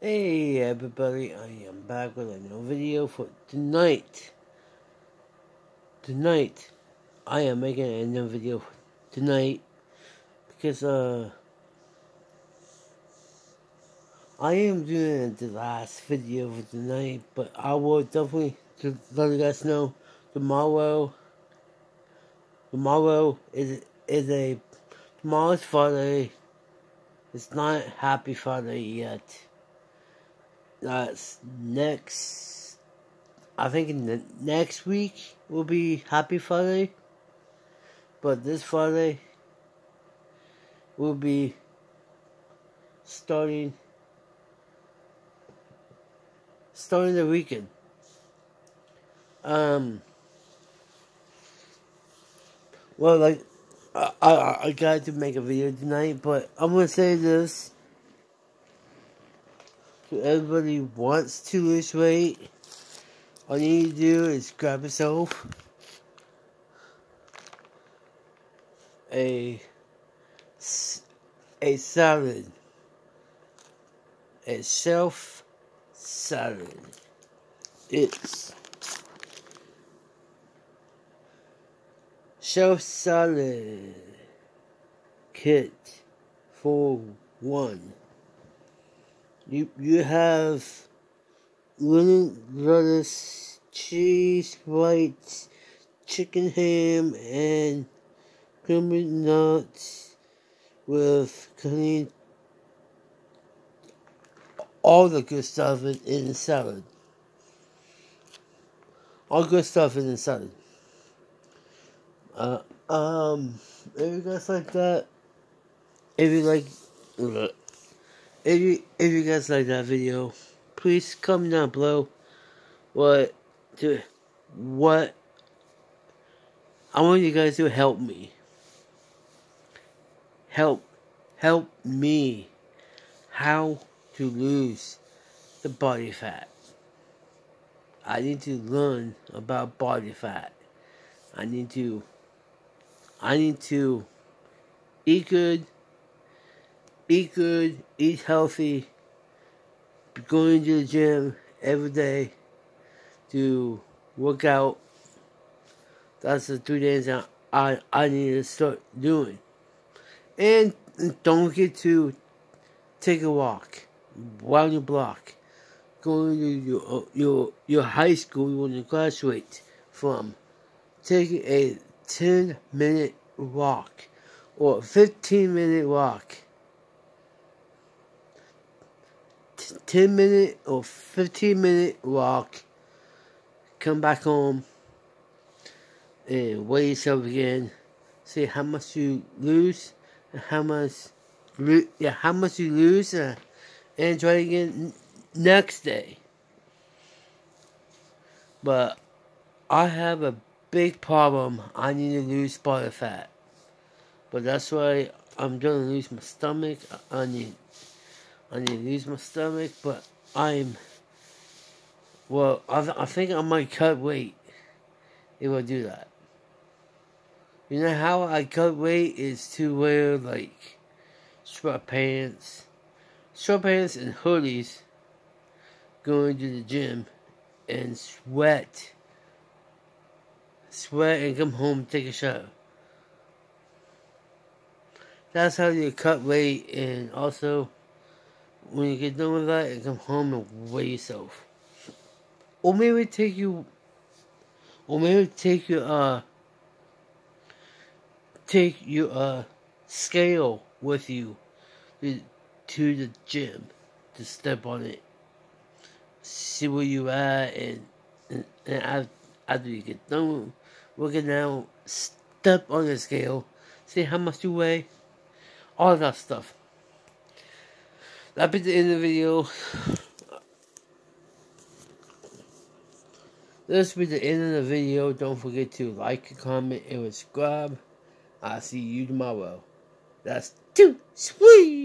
Hey everybody, I am back with a new video for tonight. Tonight, I am making a new video tonight because uh I am doing the last video for tonight, but I will definitely let you guys know tomorrow. Tomorrow is is a tomorrow's Friday. It's not Happy Friday yet that's next. I think in the next week will be Happy Friday, but this Friday will be starting starting the weekend. Um. Well, like I, I I got to make a video tonight, but I'm gonna say this everybody wants to lose weight, all you need to do is grab yourself a a salad, a chef salad. It's chef salad kit for one. You you have lemon lettuce, cheese, white, chicken ham, and creamy nuts with clean all the good stuff in, in the salad. All good stuff in the salad. Uh, um, if you guys like that, if you like, if you if you guys like that video, please comment down below what to what I want you guys to help me. Help help me how to lose the body fat. I need to learn about body fat. I need to I need to eat good eat good, eat healthy, going to the gym every day to work out. That's the three things that I, I need to start doing. And don't forget to take a walk while you block. Going to your, your, your high school when you graduate from. Taking a 10 minute walk or 15 minute walk 10 minute or 15 minute walk, come back home and weigh yourself again, see how much you lose and how much yeah, how much you lose uh, and try again next day. But I have a big problem. I need to lose body fat. But that's why I'm gonna lose my stomach. I need I need to use my stomach, but I'm, well, I, th I think I might cut weight if I do that. You know how I cut weight is to wear, like, sweatpants, sweatpants and hoodies, going to the gym, and sweat. Sweat and come home take a shower. That's how you cut weight and also when you get done with that, and come home and weigh yourself. Or maybe take you, or maybe take your, uh, take your, uh, scale with you to, to the gym to step on it. See where you at, and, and, and after you get done working out, step on the scale, see how much you weigh, all that stuff. That'll be the end of the video. This will be the end of the video. Don't forget to like, comment, and subscribe. I'll see you tomorrow. That's too sweet.